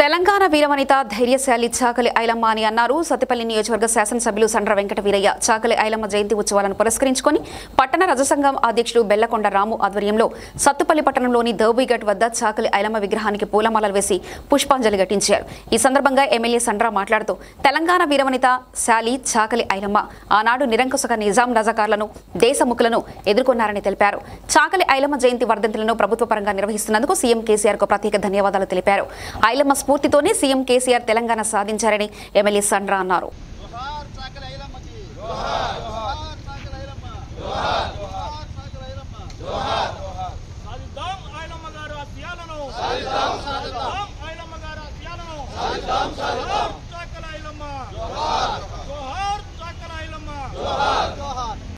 తెలంగాణ వీరవనిత ధైర్యశాలి చాకలి ఐలమ్మ అని అన్నారు. సత్తిపల్లి నియోజకవర్గ శాసనసభ్యులు సండ్ర వెంకట వీరయ్య చాకలి ఐలమ్మ జయంతి ఉత్సవాలను పురస్కరించుకొని పట్టణ రజసంఘం అధ్యక్షుడు బెల్లకొండ రాము ఆధ్వర్యంలో సత్తుపల్లి పట్టణంలోని దౌబిఘట్ వద్ద చాకలి ఐలమ్మ విగ్రహానికి పూలమాలలు వేసి పుష్పాంజలి ఘటించారు. ఈ సందర్భంగా ఎమ్మెల్యే సండ్ర మాట్లాడుతూ తెలంగాణ వీరవనిత శాలి చాకలి ఐలమ్మ ఆనాడు నిరంకుశక నిజాం రజాకార్లను దేశముఖులను ఎదుర్కొన్నారని తెలిపారు. చాకలి ఐలమ్మ జయంతి వర్ధంతులను ప్రభుత్వ పరంగా నిర్వహిస్తున్నందుకు సీఎం కేసీఆర్కు ప్రత్యేక ధన్యవాదాలు తెలిపారు. ఐలమ్మ స్ఫూర్తితోనే సీఎం కేసీఆర్ తెలంగాణ సాధించారని ఎమ్మెల్యే సండ్రా అన్నారు సాధిద్దాం సాధిద్దాం